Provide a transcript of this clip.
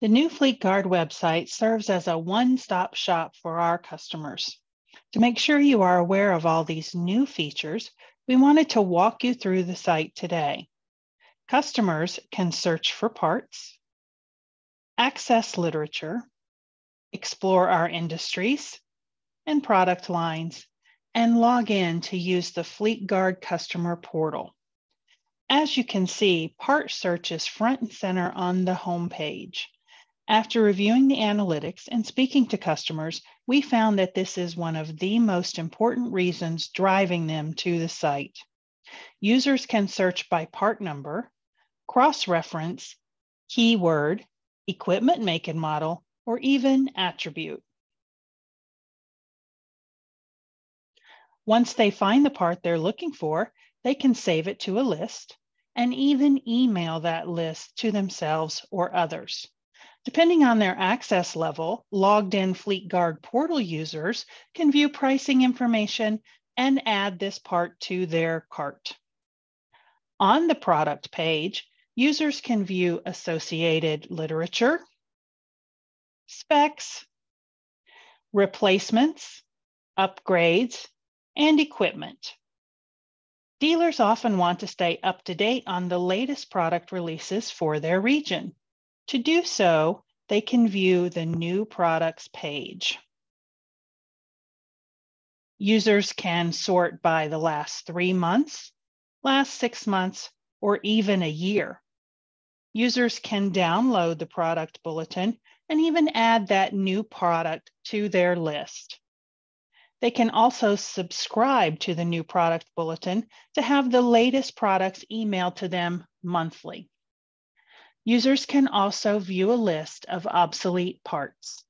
The new Fleetguard website serves as a one-stop shop for our customers. To make sure you are aware of all these new features, we wanted to walk you through the site today. Customers can search for parts, access literature, explore our industries and product lines, and log in to use the Fleetguard customer portal. As you can see, part search is front and center on the home page. After reviewing the analytics and speaking to customers, we found that this is one of the most important reasons driving them to the site. Users can search by part number, cross-reference, keyword, equipment make and model, or even attribute. Once they find the part they're looking for, they can save it to a list and even email that list to themselves or others. Depending on their access level, logged in Fleetguard portal users can view pricing information and add this part to their cart. On the product page, users can view associated literature, specs, replacements, upgrades, and equipment. Dealers often want to stay up to date on the latest product releases for their region. To do so, they can view the new products page. Users can sort by the last three months, last six months, or even a year. Users can download the product bulletin and even add that new product to their list. They can also subscribe to the new product bulletin to have the latest products emailed to them monthly. Users can also view a list of obsolete parts.